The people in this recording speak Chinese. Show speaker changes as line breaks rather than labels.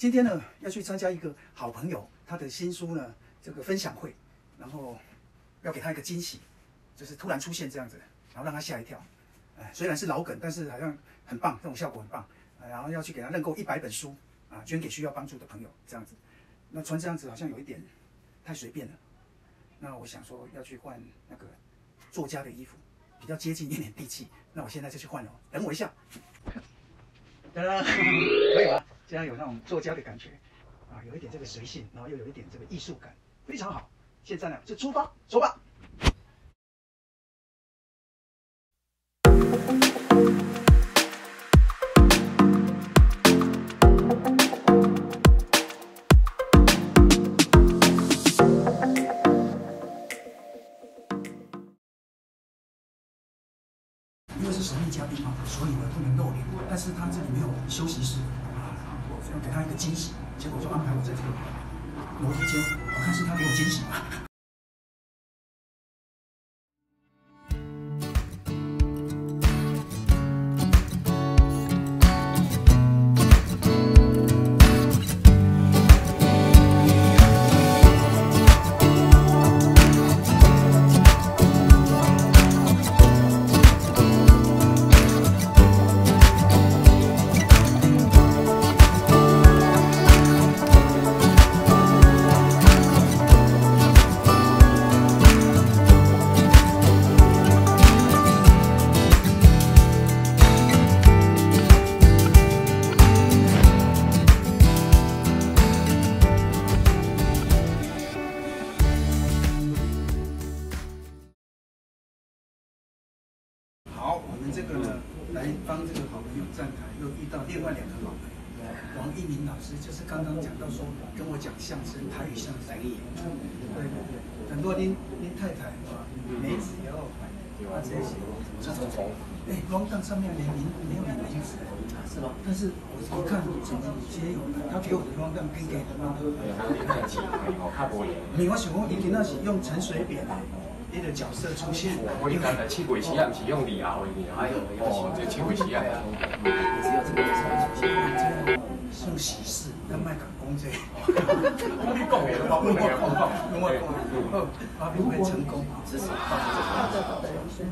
今天呢要去参加一个好朋友他的新书呢这个分享会，然后要给他一个惊喜，就是突然出现这样子，然后让他吓一跳。哎，虽然是老梗，但是好像很棒，这种效果很棒。然后要去给他认购一百本书啊，捐给需要帮助的朋友这样子。那穿这样子好像有一点太随便了。那我想说要去换那个作家的衣服，比较接近一点地气。那我现在就去换了，等我一下。哒哒，可以吧？这样有那种作家的感觉啊，有一点这个随性，然后又有一点这个艺术感，非常好。现在呢，就出发，走吧。神秘嘉宾嘛，所以呢不能露脸。但是他这里没有休息室啊，要给他一个惊喜，结果就安排我在这个楼梯间。我看是他给我惊喜吧。们这个呢，来帮这个好朋友站台，又遇到另外两个好朋友，王一鸣老师，就是刚刚讲到说跟我讲相声，台语相声，对对对，很多您您太太梅子也要啊这些，这种从哎，光杠上面没名没有你的名字，是吧？但是我一看怎么皆有的，他给我的光杠跟给的吗？没有，我想讲，伊今仔是用陈水扁的。你的角色出现，
我一刚才七鬼棋啊，不是用李敖的，还有哦，这七鬼棋啊，
只有这个角色出现，这样送喜事，要卖港工这，
我你讲的，我不能讲，
跟我讲，好，发表会成功，
好的好的，人生。